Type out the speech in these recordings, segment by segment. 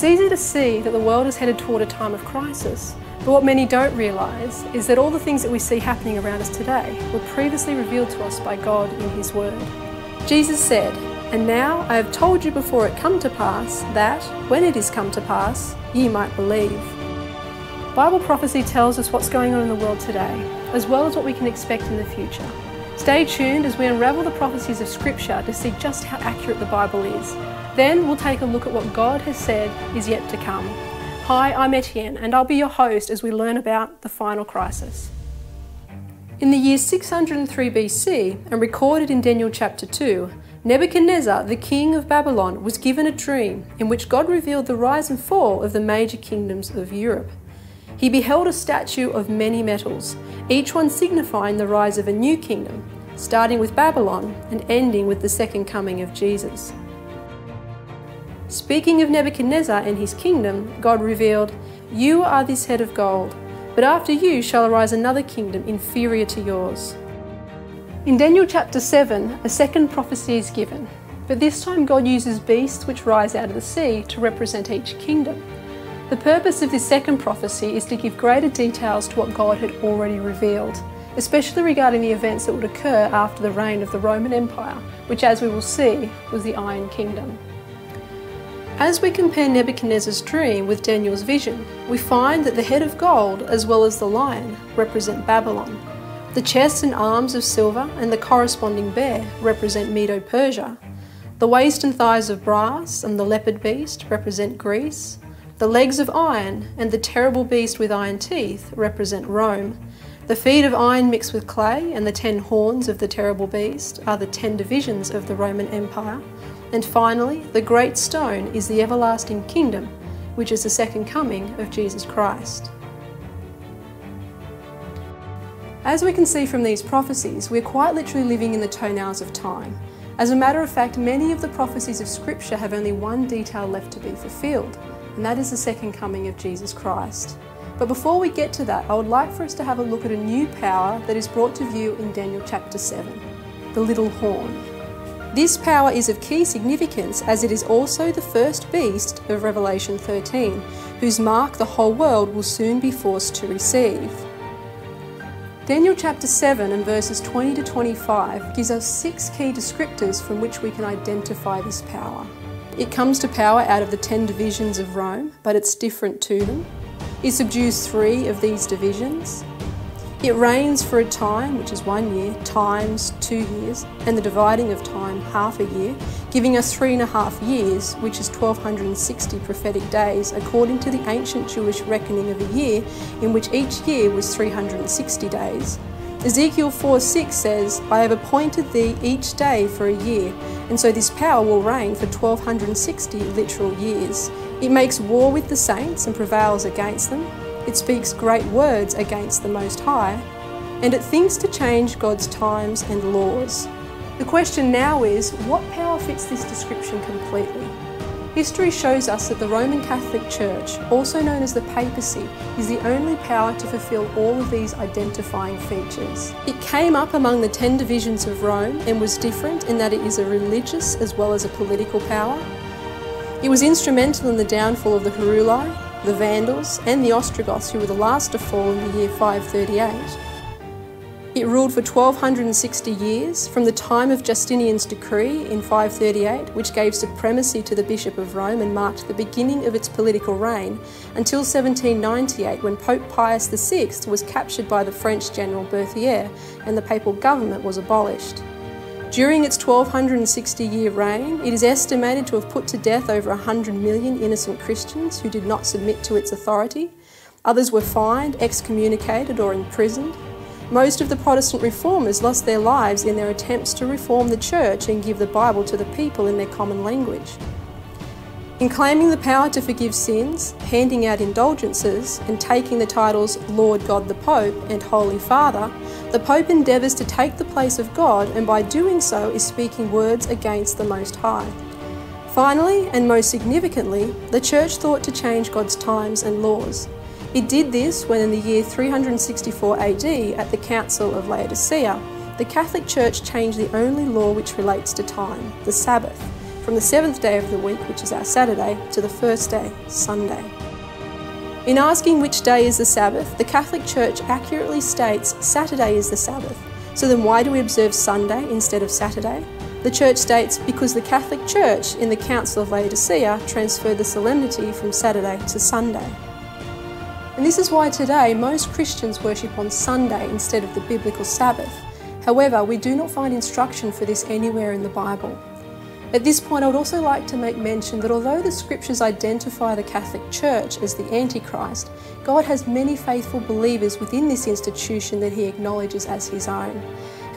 It's easy to see that the world is headed toward a time of crisis, but what many don't realise is that all the things that we see happening around us today were previously revealed to us by God in His Word. Jesus said, And now I have told you before it come to pass, that, when it is come to pass, ye might believe. Bible prophecy tells us what's going on in the world today, as well as what we can expect in the future. Stay tuned as we unravel the prophecies of Scripture to see just how accurate the Bible is. Then we'll take a look at what God has said is yet to come. Hi, I'm Etienne, and I'll be your host as we learn about the final crisis. In the year 603 BC, and recorded in Daniel chapter 2, Nebuchadnezzar, the king of Babylon, was given a dream in which God revealed the rise and fall of the major kingdoms of Europe. He beheld a statue of many metals, each one signifying the rise of a new kingdom, starting with Babylon and ending with the second coming of Jesus. Speaking of Nebuchadnezzar and his kingdom, God revealed, You are this head of gold, but after you shall arise another kingdom inferior to yours. In Daniel chapter 7, a second prophecy is given, but this time God uses beasts which rise out of the sea to represent each kingdom. The purpose of this second prophecy is to give greater details to what God had already revealed, especially regarding the events that would occur after the reign of the Roman Empire, which, as we will see, was the Iron Kingdom. As we compare Nebuchadnezzar's dream with Daniel's vision, we find that the head of gold, as well as the lion, represent Babylon. The chest and arms of silver and the corresponding bear represent Medo Persia. The waist and thighs of brass and the leopard beast represent Greece. The legs of iron and the terrible beast with iron teeth represent Rome. The feet of iron mixed with clay and the ten horns of the terrible beast are the ten divisions of the Roman Empire. And finally, the great stone is the everlasting kingdom, which is the second coming of Jesus Christ. As we can see from these prophecies, we're quite literally living in the toenails of time. As a matter of fact, many of the prophecies of Scripture have only one detail left to be fulfilled, and that is the second coming of Jesus Christ. But before we get to that, I would like for us to have a look at a new power that is brought to view in Daniel chapter 7 the little horn. This power is of key significance as it is also the first beast of Revelation 13, whose mark the whole world will soon be forced to receive. Daniel chapter 7 and verses 20 to 25 gives us six key descriptors from which we can identify this power. It comes to power out of the ten divisions of Rome, but it's different to them. It subdues three of these divisions. It reigns for a time, which is one year, times two years, and the dividing of time, half a year, giving us three and a half years, which is 1260 prophetic days, according to the ancient Jewish reckoning of a year, in which each year was 360 days. Ezekiel 4 6 says, I have appointed thee each day for a year, and so this power will reign for 1260 literal years. It makes war with the saints and prevails against them. It speaks great words against the Most High, and it thinks to change God's times and laws. The question now is what power fits this description completely? History shows us that the Roman Catholic Church, also known as the papacy, is the only power to fulfill all of these identifying features. It came up among the ten divisions of Rome and was different in that it is a religious as well as a political power. It was instrumental in the downfall of the Heruli, the Vandals, and the Ostrogoths, who were the last to fall in the year 538. It ruled for 1260 years, from the time of Justinian's decree in 538, which gave supremacy to the Bishop of Rome and marked the beginning of its political reign, until 1798, when Pope Pius VI was captured by the French general Berthier and the papal government was abolished. During its 1260 year reign, it is estimated to have put to death over 100 million innocent Christians who did not submit to its authority. Others were fined, excommunicated, or imprisoned. Most of the Protestant reformers lost their lives in their attempts to reform the church and give the Bible to the people in their common language. In claiming the power to forgive sins, handing out indulgences, and taking the titles Lord God the Pope and Holy Father, the Pope endeavours to take the place of God and by doing so is speaking words against the Most High. Finally, and most significantly, the Church thought to change God's times and laws. It did this when, in the year 364 AD, at the Council of Laodicea, the Catholic Church changed the only law which relates to time, the Sabbath from the seventh day of the week, which is our Saturday, to the first day, Sunday. In asking which day is the Sabbath, the Catholic Church accurately states Saturday is the Sabbath. So then why do we observe Sunday instead of Saturday? The Church states because the Catholic Church in the Council of Laodicea transferred the solemnity from Saturday to Sunday. And this is why today most Christians worship on Sunday instead of the biblical Sabbath. However, we do not find instruction for this anywhere in the Bible. At this point, I would also like to make mention that although the scriptures identify the Catholic Church as the Antichrist, God has many faithful believers within this institution that He acknowledges as His own.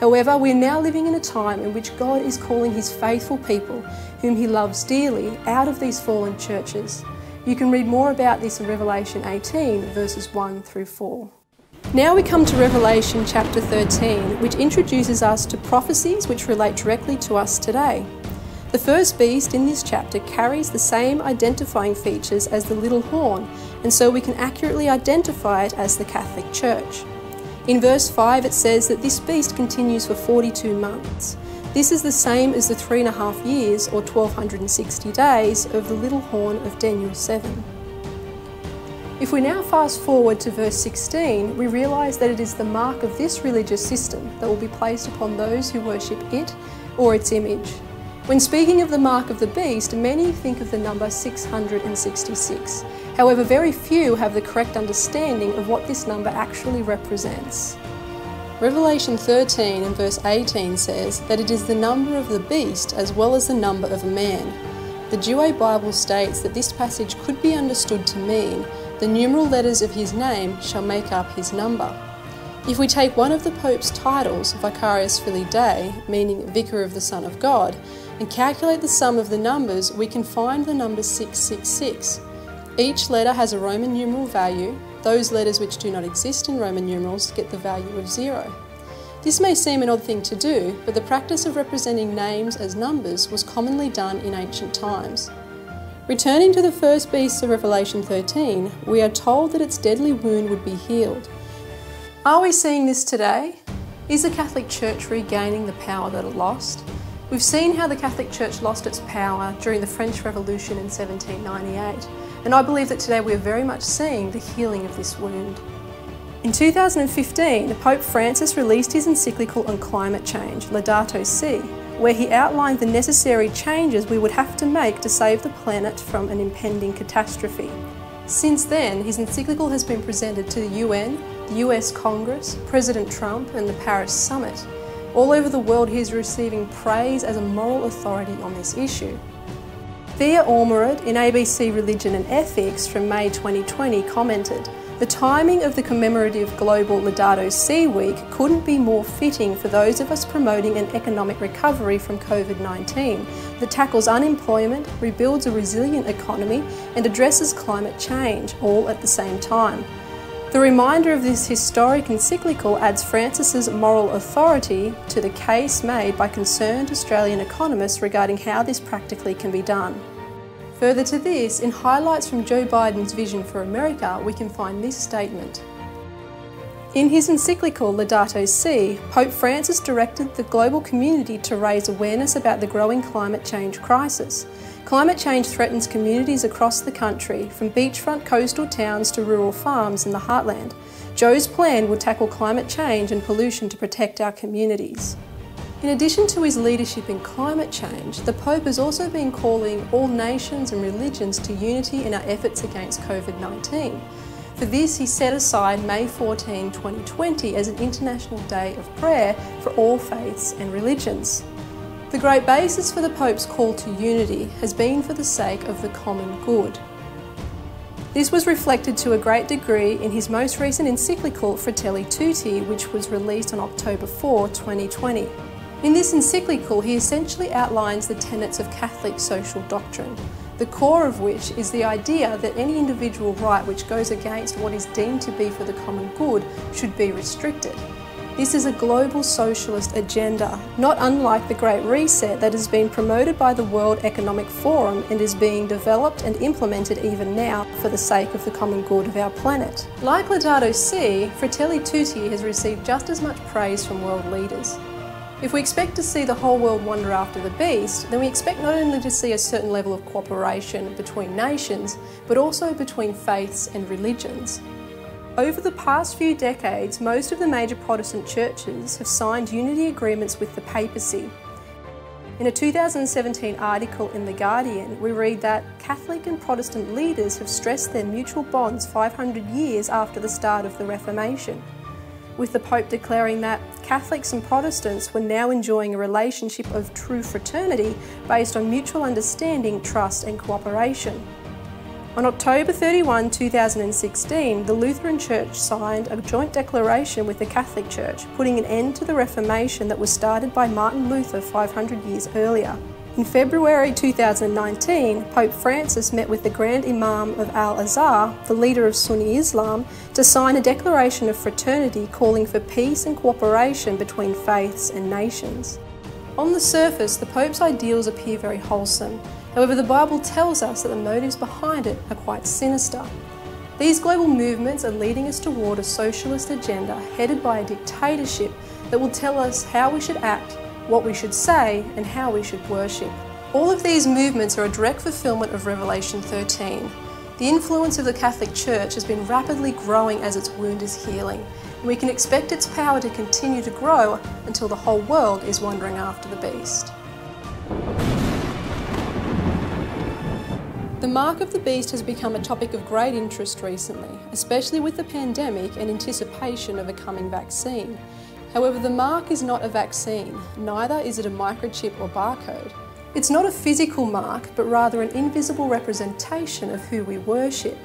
However, we are now living in a time in which God is calling His faithful people, whom He loves dearly, out of these fallen churches. You can read more about this in Revelation 18, verses 1 through 4. Now we come to Revelation chapter 13, which introduces us to prophecies which relate directly to us today. The first beast in this chapter carries the same identifying features as the little horn, and so we can accurately identify it as the Catholic Church. In verse 5, it says that this beast continues for 42 months. This is the same as the three and a half years, or 1260 days, of the little horn of Daniel 7. If we now fast forward to verse 16, we realise that it is the mark of this religious system that will be placed upon those who worship it or its image. When speaking of the mark of the beast, many think of the number 666. However, very few have the correct understanding of what this number actually represents. Revelation 13 and verse 18 says that it is the number of the beast as well as the number of a man. The Douay Bible states that this passage could be understood to mean the numeral letters of his name shall make up his number. If we take one of the Pope's titles, Vicarius Filii Dei, meaning Vicar of the Son of God, and calculate the sum of the numbers, we can find the number 666. Each letter has a Roman numeral value. Those letters which do not exist in Roman numerals get the value of zero. This may seem an odd thing to do, but the practice of representing names as numbers was commonly done in ancient times. Returning to the first beast of Revelation 13, we are told that its deadly wound would be healed. Are we seeing this today? Is the Catholic Church regaining the power that it lost? We've seen how the Catholic Church lost its power during the French Revolution in 1798, and I believe that today we are very much seeing the healing of this wound. In 2015, Pope Francis released his encyclical on climate change, Laudato Si, where he outlined the necessary changes we would have to make to save the planet from an impending catastrophe. Since then, his encyclical has been presented to the UN, the US Congress, President Trump and the Paris Summit, all over the world, he is receiving praise as a moral authority on this issue. Thea Ormerod in ABC Religion and Ethics from May 2020 commented, the timing of the commemorative global Laudato Si week couldn't be more fitting for those of us promoting an economic recovery from COVID-19 that tackles unemployment, rebuilds a resilient economy and addresses climate change all at the same time. The reminder of this historic encyclical adds Francis's moral authority to the case made by concerned Australian economists regarding how this practically can be done. Further to this, in highlights from Joe Biden's vision for America, we can find this statement. In his encyclical Laudato Si, Pope Francis directed the global community to raise awareness about the growing climate change crisis Climate change threatens communities across the country, from beachfront coastal towns to rural farms in the heartland. Joe's plan would tackle climate change and pollution to protect our communities. In addition to his leadership in climate change, the Pope has also been calling all nations and religions to unity in our efforts against COVID-19. For this, he set aside May 14, 2020 as an International Day of Prayer for all faiths and religions. The great basis for the Pope's call to unity has been for the sake of the common good. This was reflected to a great degree in his most recent encyclical Fratelli Tutti, which was released on October 4, 2020. In this encyclical, he essentially outlines the tenets of Catholic social doctrine, the core of which is the idea that any individual right which goes against what is deemed to be for the common good should be restricted. This is a global socialist agenda, not unlike the Great Reset that has been promoted by the World Economic Forum and is being developed and implemented even now for the sake of the common good of our planet. Like Laudato Si, Fratelli Tutti has received just as much praise from world leaders. If we expect to see the whole world wander after the beast, then we expect not only to see a certain level of cooperation between nations, but also between faiths and religions. Over the past few decades, most of the major Protestant churches have signed unity agreements with the papacy. In a 2017 article in The Guardian, we read that Catholic and Protestant leaders have stressed their mutual bonds 500 years after the start of the Reformation with the Pope declaring that Catholics and Protestants were now enjoying a relationship of true fraternity based on mutual understanding, trust, and cooperation. On October 31, 2016, the Lutheran Church signed a joint declaration with the Catholic Church, putting an end to the Reformation that was started by Martin Luther 500 years earlier. In February 2019, Pope Francis met with the Grand Imam of Al Azhar, the leader of Sunni Islam, to sign a declaration of fraternity calling for peace and cooperation between faiths and nations. On the surface, the Pope's ideals appear very wholesome. However, the Bible tells us that the motives behind it are quite sinister. These global movements are leading us toward a socialist agenda headed by a dictatorship that will tell us how we should act what we should say, and how we should worship. All of these movements are a direct fulfillment of Revelation 13. The influence of the Catholic Church has been rapidly growing as its wound is healing, and we can expect its power to continue to grow until the whole world is wandering after the beast. The mark of the beast has become a topic of great interest recently, especially with the pandemic and anticipation of a coming vaccine. However, the mark is not a vaccine, neither is it a microchip or barcode. It's not a physical mark, but rather an invisible representation of who we worship.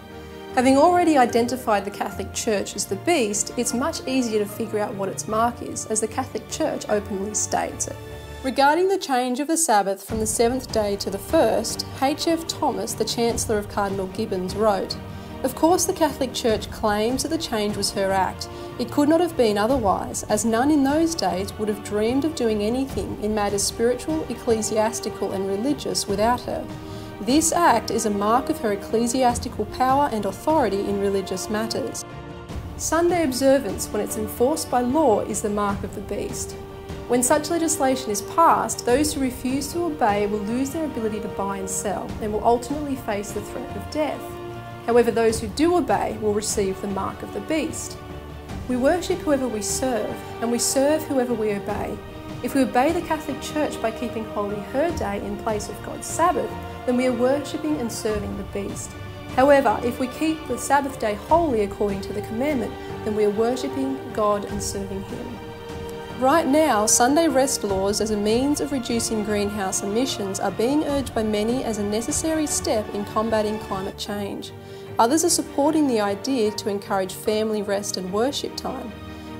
Having already identified the Catholic Church as the beast, it's much easier to figure out what its mark is, as the Catholic Church openly states it. Regarding the change of the Sabbath from the seventh day to the first, H.F. Thomas, the Chancellor of Cardinal Gibbons, wrote, of course, the Catholic Church claims that the change was her act. It could not have been otherwise, as none in those days would have dreamed of doing anything in matters spiritual, ecclesiastical, and religious without her. This act is a mark of her ecclesiastical power and authority in religious matters. Sunday observance, when it's enforced by law, is the mark of the beast. When such legislation is passed, those who refuse to obey will lose their ability to buy and sell and will ultimately face the threat of death. However, those who do obey will receive the mark of the beast. We worship whoever we serve, and we serve whoever we obey. If we obey the Catholic Church by keeping holy her day in place of God's Sabbath, then we are worshipping and serving the beast. However, if we keep the Sabbath day holy according to the commandment, then we are worshipping God and serving Him. Right now, Sunday rest laws as a means of reducing greenhouse emissions are being urged by many as a necessary step in combating climate change. Others are supporting the idea to encourage family rest and worship time.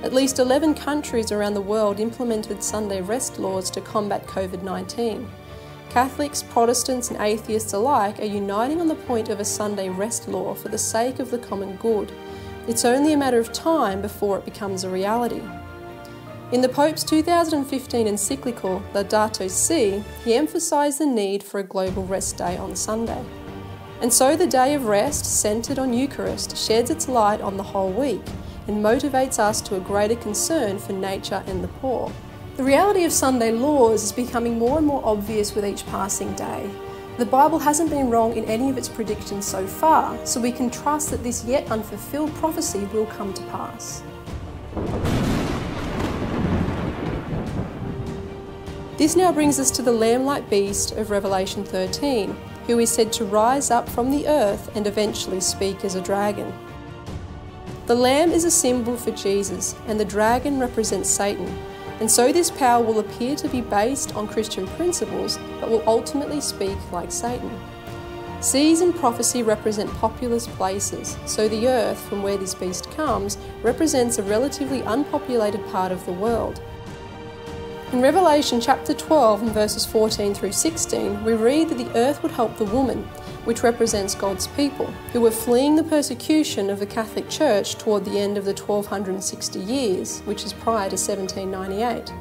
At least 11 countries around the world implemented Sunday rest laws to combat COVID 19. Catholics, Protestants, and atheists alike are uniting on the point of a Sunday rest law for the sake of the common good. It's only a matter of time before it becomes a reality. In the Pope's 2015 encyclical Laudato Si, he emphasised the need for a global rest day on Sunday. And so the day of rest, centred on Eucharist, sheds its light on the whole week and motivates us to a greater concern for nature and the poor. The reality of Sunday laws is becoming more and more obvious with each passing day. The Bible hasn't been wrong in any of its predictions so far, so we can trust that this yet unfulfilled prophecy will come to pass. This now brings us to the lamb like beast of Revelation 13, who is said to rise up from the earth and eventually speak as a dragon. The lamb is a symbol for Jesus, and the dragon represents Satan, and so this power will appear to be based on Christian principles but will ultimately speak like Satan. Seas and prophecy represent populous places, so the earth, from where this beast comes, represents a relatively unpopulated part of the world, in Revelation chapter 12 and verses 14 through 16, we read that the earth would help the woman, which represents God's people, who were fleeing the persecution of the Catholic Church toward the end of the 1260 years, which is prior to 1798.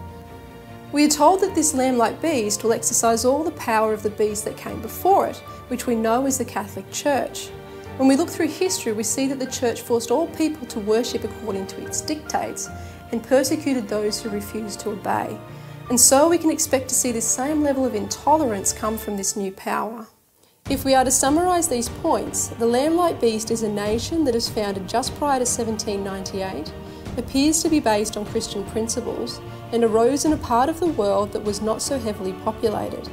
We are told that this lamb like beast will exercise all the power of the beast that came before it, which we know is the Catholic Church. When we look through history, we see that the Church forced all people to worship according to its dictates and persecuted those who refused to obey. And so we can expect to see this same level of intolerance come from this new power. If we are to summarise these points, the Lamb-like beast is a nation that is founded just prior to 1798, appears to be based on Christian principles, and arose in a part of the world that was not so heavily populated.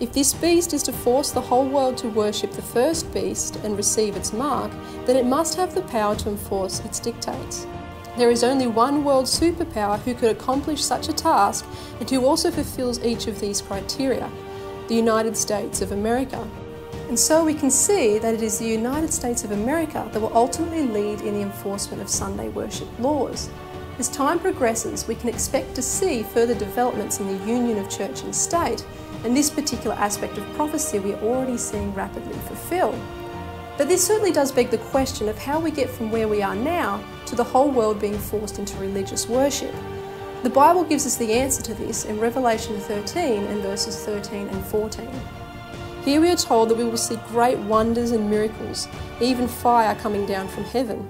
If this beast is to force the whole world to worship the first beast and receive its mark, then it must have the power to enforce its dictates. There is only one world superpower who could accomplish such a task and who also fulfills each of these criteria the United States of America. And so we can see that it is the United States of America that will ultimately lead in the enforcement of Sunday worship laws. As time progresses, we can expect to see further developments in the union of church and state, and this particular aspect of prophecy we are already seeing rapidly fulfilled. But this certainly does beg the question of how we get from where we are now to the whole world being forced into religious worship. The Bible gives us the answer to this in Revelation 13 and verses 13 and 14. Here we are told that we will see great wonders and miracles, even fire coming down from heaven.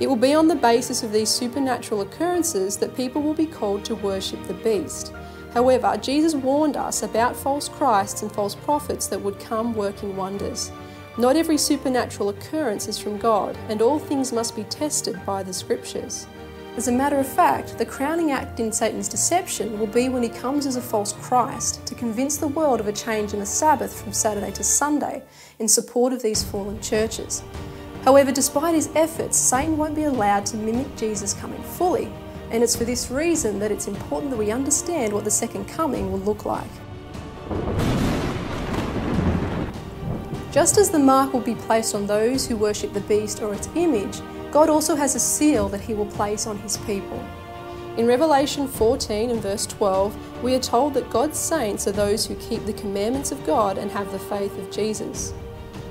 It will be on the basis of these supernatural occurrences that people will be called to worship the beast. However, Jesus warned us about false Christs and false prophets that would come working wonders. Not every supernatural occurrence is from God, and all things must be tested by the Scriptures. As a matter of fact, the crowning act in Satan's deception will be when he comes as a false Christ to convince the world of a change in the Sabbath from Saturday to Sunday in support of these fallen churches. However, despite his efforts, Satan won't be allowed to mimic Jesus coming fully, and it's for this reason that it's important that we understand what the second coming will look like. Just as the mark will be placed on those who worship the beast or its image, God also has a seal that he will place on his people. In Revelation 14 and verse 12, we are told that God's saints are those who keep the commandments of God and have the faith of Jesus.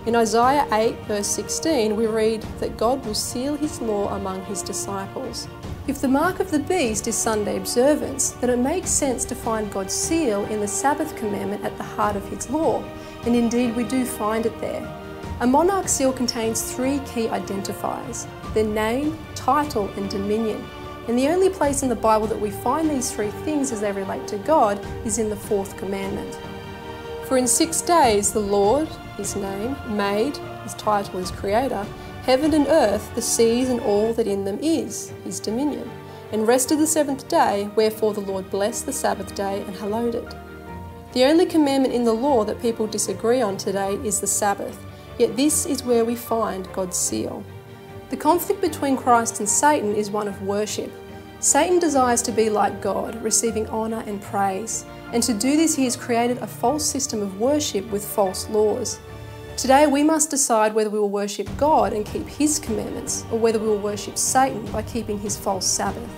In Isaiah 8 verse 16, we read that God will seal his law among his disciples. If the mark of the beast is Sunday observance, then it makes sense to find God's seal in the Sabbath commandment at the heart of his law, and indeed we do find it there. A monarch seal contains three key identifiers their name, title, and dominion. And the only place in the Bible that we find these three things as they relate to God is in the fourth commandment. For in six days the Lord, his name, made, his title is creator, heaven and earth, the seas and all that in them is, his dominion, and rested the seventh day, wherefore the Lord blessed the Sabbath day and hallowed it. The only commandment in the law that people disagree on today is the Sabbath, yet this is where we find God's seal. The conflict between Christ and Satan is one of worship. Satan desires to be like God, receiving honour and praise, and to do this he has created a false system of worship with false laws. Today we must decide whether we will worship God and keep His commandments, or whether we will worship Satan by keeping his false Sabbath.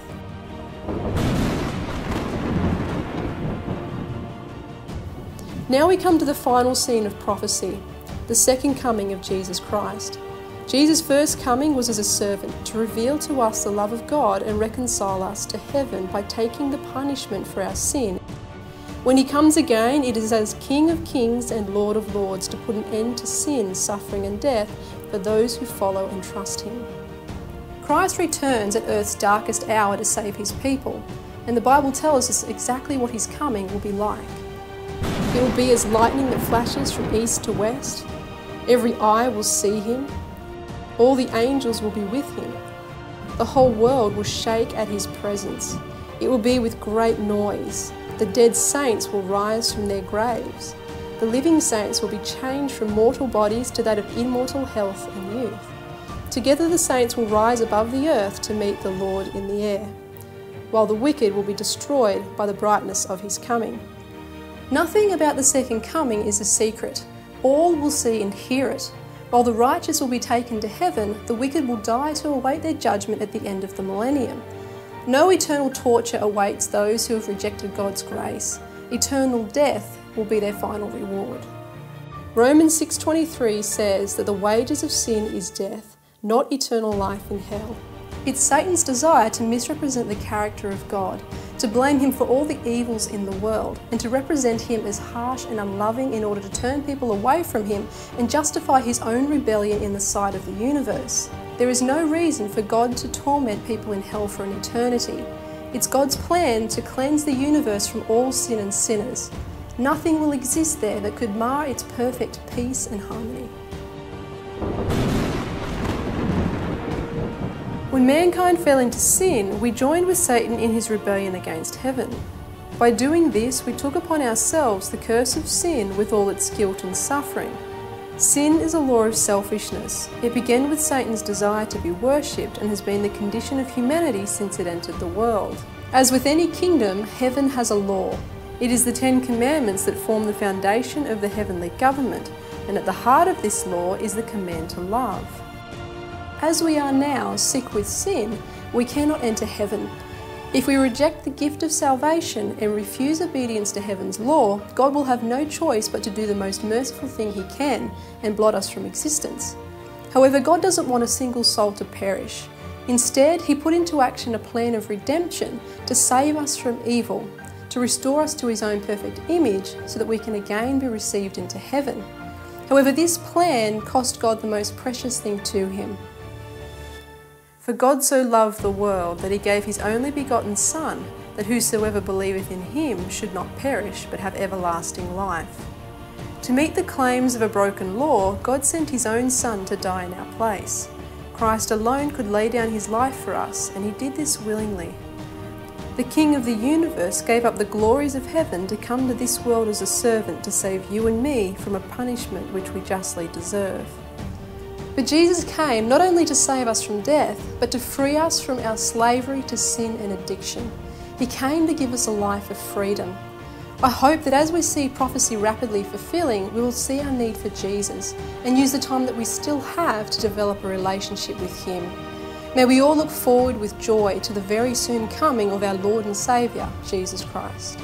Now we come to the final scene of prophecy, the second coming of Jesus Christ. Jesus' first coming was as a servant to reveal to us the love of God and reconcile us to heaven by taking the punishment for our sin. When he comes again, it is as King of kings and Lord of lords to put an end to sin, suffering, and death for those who follow and trust him. Christ returns at earth's darkest hour to save his people, and the Bible tells us exactly what his coming will be like. It will be as lightning that flashes from east to west. Every eye will see him. All the angels will be with him. The whole world will shake at his presence. It will be with great noise. The dead saints will rise from their graves. The living saints will be changed from mortal bodies to that of immortal health and youth. Together the saints will rise above the earth to meet the Lord in the air, while the wicked will be destroyed by the brightness of his coming. Nothing about the second coming is a secret. All will see and hear it. While the righteous will be taken to heaven, the wicked will die to await their judgment at the end of the millennium. No eternal torture awaits those who have rejected God's grace. Eternal death will be their final reward. Romans 6:23 says that the wages of sin is death, not eternal life in hell. It's Satan's desire to misrepresent the character of God, to blame him for all the evils in the world, and to represent him as harsh and unloving in order to turn people away from him and justify his own rebellion in the sight of the universe. There is no reason for God to torment people in hell for an eternity. It's God's plan to cleanse the universe from all sin and sinners. Nothing will exist there that could mar its perfect peace and harmony. When mankind fell into sin, we joined with Satan in his rebellion against heaven. By doing this, we took upon ourselves the curse of sin with all its guilt and suffering. Sin is a law of selfishness. It began with Satan's desire to be worshipped and has been the condition of humanity since it entered the world. As with any kingdom, heaven has a law. It is the Ten Commandments that form the foundation of the heavenly government, and at the heart of this law is the command to love. As we are now sick with sin, we cannot enter heaven. If we reject the gift of salvation and refuse obedience to heaven's law, God will have no choice but to do the most merciful thing He can and blot us from existence. However, God doesn't want a single soul to perish. Instead, He put into action a plan of redemption to save us from evil, to restore us to His own perfect image so that we can again be received into heaven. However, this plan cost God the most precious thing to Him for God so loved the world that he gave his only begotten Son, that whosoever believeth in him should not perish but have everlasting life. To meet the claims of a broken law, God sent his own Son to die in our place. Christ alone could lay down his life for us, and he did this willingly. The King of the universe gave up the glories of heaven to come to this world as a servant to save you and me from a punishment which we justly deserve. But Jesus came not only to save us from death, but to free us from our slavery to sin and addiction. He came to give us a life of freedom. I hope that as we see prophecy rapidly fulfilling, we will see our need for Jesus and use the time that we still have to develop a relationship with Him. May we all look forward with joy to the very soon coming of our Lord and Saviour, Jesus Christ.